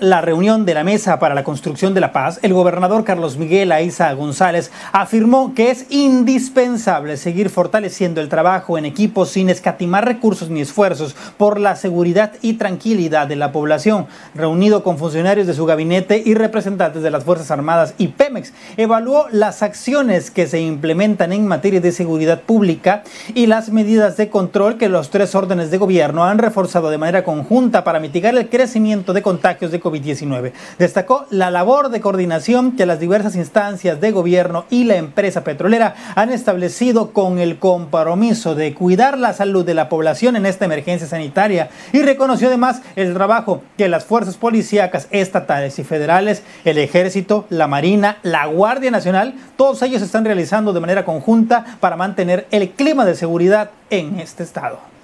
la reunión de la Mesa para la Construcción de la Paz, el gobernador Carlos Miguel Aiza González afirmó que es indispensable seguir fortaleciendo el trabajo en equipo sin escatimar recursos ni esfuerzos por la seguridad y tranquilidad de la población. Reunido con funcionarios de su gabinete y representantes de las Fuerzas Armadas y Pemex, evaluó las acciones que se implementan en materia de seguridad pública y las medidas de control que los tres órdenes de gobierno han reforzado de manera conjunta para mitigar el crecimiento de contagios de COVID-19. Destacó la labor de coordinación que las diversas instancias de gobierno y la empresa petrolera han establecido con el compromiso de cuidar la salud de la población en esta emergencia sanitaria y reconoció además el trabajo que las fuerzas policíacas estatales y federales, el ejército, la marina, la Guardia Nacional, todos ellos están realizando de manera conjunta para mantener el clima de seguridad en este estado.